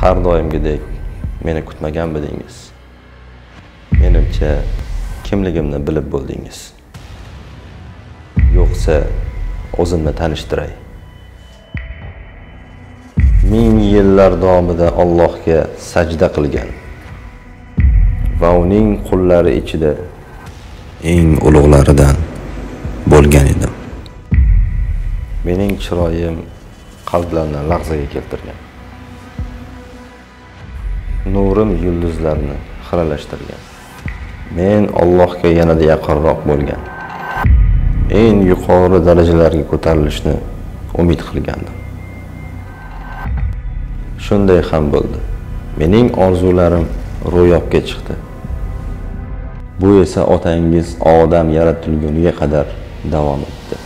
har doimgidek meni kutmaganmidingiz menimcha kimligimni bilib bo'ldingiz. Yo'qsa o'zimni tanishtiray. Ming yillar davomida allohga sajda qilgan va uning qullari ichida eng ulug'laridan bo'lgan edim. Mening chiroyim qalblarni lahzaga keltirgan. Nurim yulduzlarni xiralashtirgan. Men Allohga yanada yaqinroq bo'lgan. Eng yuqori darajalarga ko'tarilishni umid qilgandim. Shunday ham bo'ldi. Mening orzularim ro'yobga chiqdi. Bu esa otangiz odam yaratilguniga qadar davom etdi.